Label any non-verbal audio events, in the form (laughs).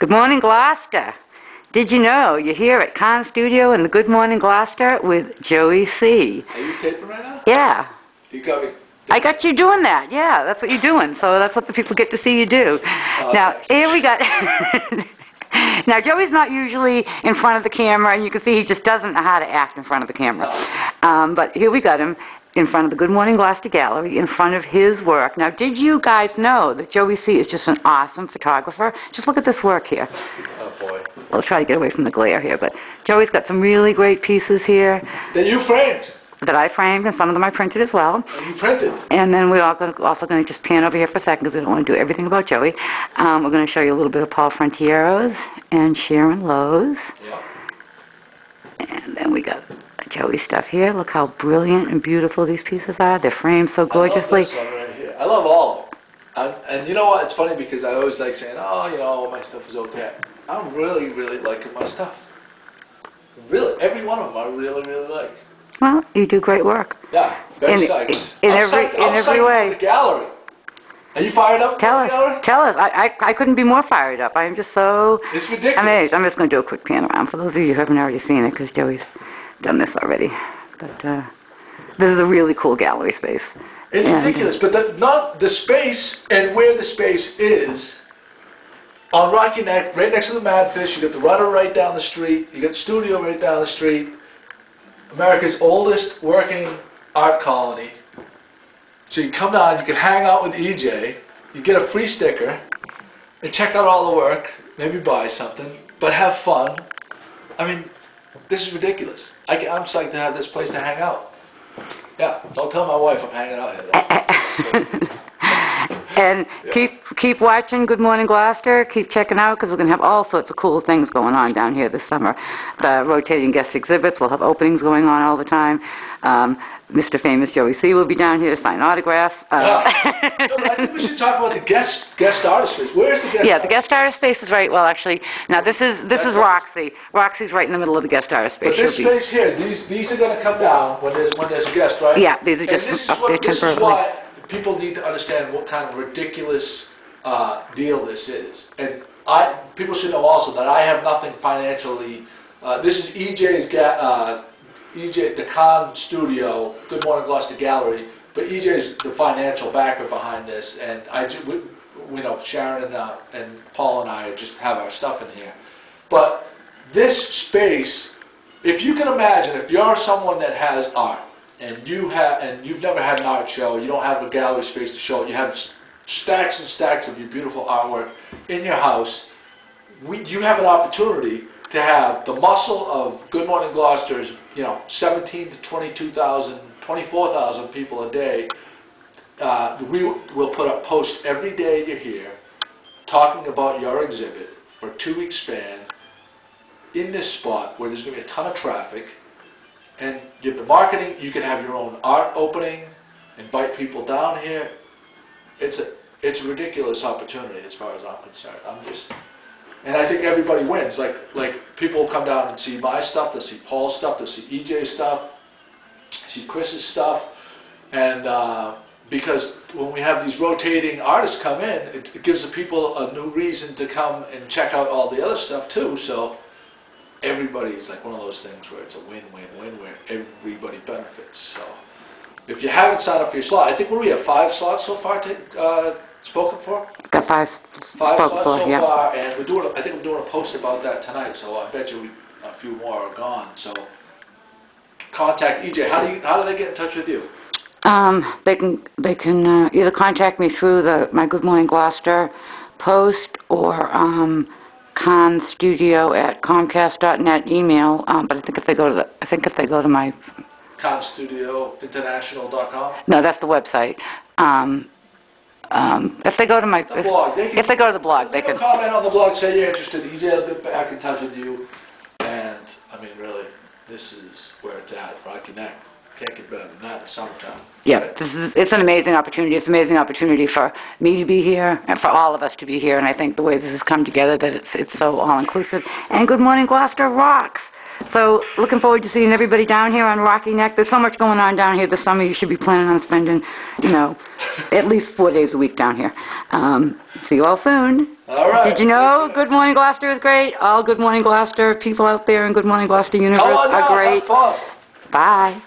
Good morning, Gloucester. Did you know you're here at Khan Studio in the Good Morning Gloucester with Joey C. Are you taping right now? Yeah. You got me. I got you doing that. Yeah, that's what you're doing. So that's what the people get to see you do. now, thanks. here we got... (laughs) now, Joey's not usually in front of the camera, and you can see he just doesn't know how to act in front of the camera. Um, but here we got him in front of the Good Morning Gloucester Gallery, in front of his work. Now, did you guys know that Joey C. is just an awesome photographer? Just look at this work here. Oh boy. We'll try to get away from the glare here, but Joey's got some really great pieces here That you framed. that I framed, and some of them I printed as well. And you printed. And then we're also going to just pan over here for a second because we don't want to do everything about Joey. Um, we're going to show you a little bit of Paul Frontiero's and Sharon Lowe's. Yeah. And then we got Joey stuff here. Look how brilliant and beautiful these pieces are. They're framed so gorgeously. I love right here. I love all of them. And, and you know what? It's funny because I always like saying, oh, you know, all my stuff is okay. I'm really, really liking my stuff. Really, every one of them I really, really like. Well, you do great work. Yeah, very In- psyched. in I'm every- psyched- in I'm every way. The gallery. Are you fired up? Tell us, gallery? tell us. I, I, I couldn't be more fired up. I am just so It's ridiculous. amazed. I'm just going to do a quick pan around for those of you who haven't already seen it because Joey's done this already. But uh, this is a really cool gallery space. It's And- ridiculous, but the, not the space and where the space is on Rocky Neck, right next to the Madfish. You got the Rudder right down the street. You got the studio right down the street. America's oldest working art colony. So you come down, you can hang out with EJ. You get a free sticker and check out all the work. Maybe buy something, but have fun. I mean, this is ridiculous. I, am psyched to have this place to hang out. Yeah, don't tell my wife I'm hanging out here. (laughs) And keep keep watching Good Morning Gloucester. Keep checking out because we're going to have all sorts of cool things going on down here this summer. The rotating guest exhibits. We'll have openings going on all the time. Um, Mr. Famous Joey C. will be down here to sign autographs. Uh, Yeah. (laughs) No, but I think we should talk about the guest guest artist space. Where's the guest? yeah, the guest artist space is right. Well, actually, now this is this is Roxy. Roxy's right in the middle of the guest artist space. But this She'll be- space here, these these are going to come down when there's when there's a guest, right? Yeah, these are And just this is up what- there This is temporarily. why people need to understand what kind of ridiculous uh, deal this is, and I people should know also that I have nothing financially. Uh, this is EJ's uh, EJ the Khan Studio, Good Morning Gloucester Gallery, but EJ is the financial backer behind this, and I we, we know Sharon and uh, and Paul and I just have our stuff in here, but this space if you can imagine, if you're someone that has art and you have and you've never had an art show, you don't have a gallery space to show you have stacks and stacks of your beautiful artwork in your house, we, you have an opportunity to have the muscle of Good Morning Gloucester's, you know, 17 to 22,000, 24,000 people a day. Uh, we will put up posts every day you're here talking about your exhibit for a two-week span in this spot where there's going to be a ton of traffic, and have the marketing, you can have your own art opening, invite people down here. It's a, it's a ridiculous opportunity as far as I'm concerned. I'm just, and I think everybody wins. Like, like people come down and see my stuff, they'll see Paul's stuff, they'll see EJ's stuff, see Chris's stuff, and uh, because when we have these rotating artists come in, it, it gives the people a new reason to come and check out all the other stuff too. So everybody is like one of those things where it's a win-win-win where everybody benefits. So if you haven't signed up for your slot, I think what do we have five slots so far to, uh, spoken for. got five Five spoke slots for, so yeah. far, and we're doing. I think we're doing a post about that tonight. So I bet you we, a few more are gone. So contact EJ. How do you? How do they get in touch with you? Um, they can they can uh, either contact me through the my Good Morning Gloucester post or um, khanstudio at comcast.net email. Um, but I think if they go to the I think if they go to my KhanStudioInternational.com. no, that's the website. Um, um, if they go to my The blog. They if, can- if they go to the blog, they can. comment on the blog, say you're interested. EJ will get back in touch with you. And I mean, really, this is where it's at. Rocky Neck. Can't get better than that in summertime. Yeah, this is, it's an amazing opportunity. It's an amazing opportunity for me to be here and for all of us to be here. And I think the way this has come together, that it's, it's so all-inclusive. And Good Morning Gloucester rocks. So, looking forward to seeing everybody down here on Rocky Neck. There's so much going on down here this summer, you should be planning on spending, you know, at least four days a week down here. Um, see you all soon. All right. Did you know Good Morning Gloucester is great? All Good Morning Gloucester people out there in Good Morning Gloucester universe Come on are great. Bye.